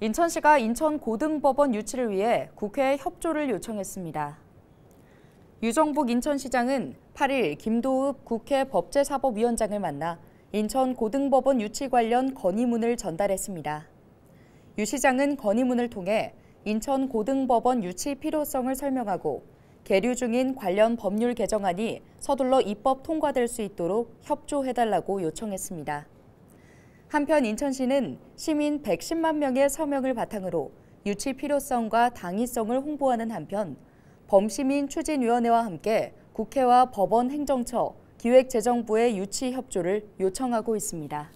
인천시가 인천고등법원 유치를 위해 국회에 협조를 요청했습니다. 유정복 인천시장은 8일 김도읍 국회 법제사법위원장을 만나 인천고등법원 유치 관련 건의문을 전달했습니다. 유 시장은 건의문을 통해 인천고등법원 유치 필요성을 설명하고 계류 중인 관련 법률 개정안이 서둘러 입법 통과될 수 있도록 협조해달라고 요청했습니다. 한편 인천시는 시민 110만 명의 서명을 바탕으로 유치 필요성과 당위성을 홍보하는 한편 범시민 추진위원회와 함께 국회와 법원 행정처, 기획재정부의 유치 협조를 요청하고 있습니다.